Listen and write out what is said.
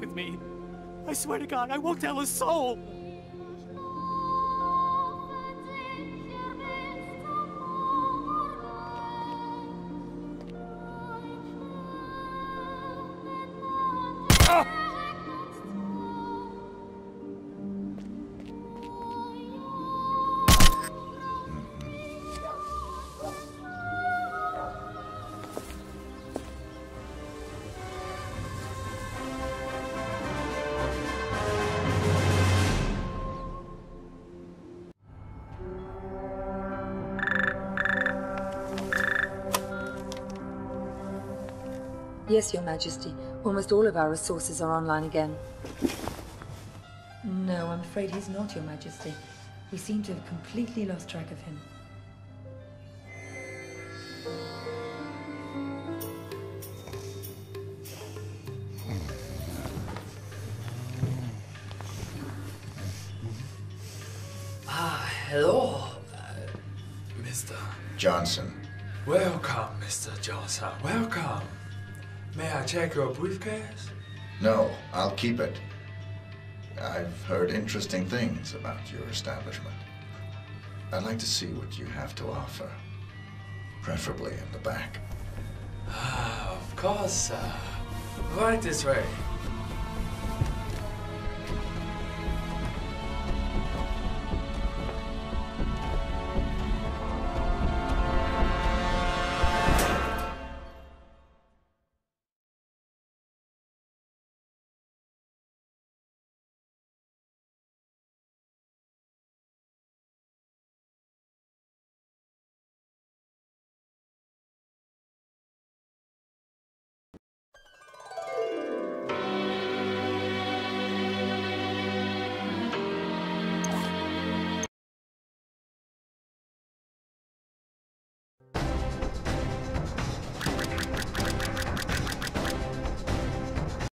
with me. I swear to God, I won't tell a soul. Yes, Your Majesty. Almost all of our resources are online again. No, I'm afraid he's not, Your Majesty. We seem to have completely lost track of him. Ah, hello, uh, Mr. Johnson. Welcome, Mr. Johnson. Welcome. May I check your briefcase? No, I'll keep it. I've heard interesting things about your establishment. I'd like to see what you have to offer. Preferably in the back. Ah, of course, sir. Right this way.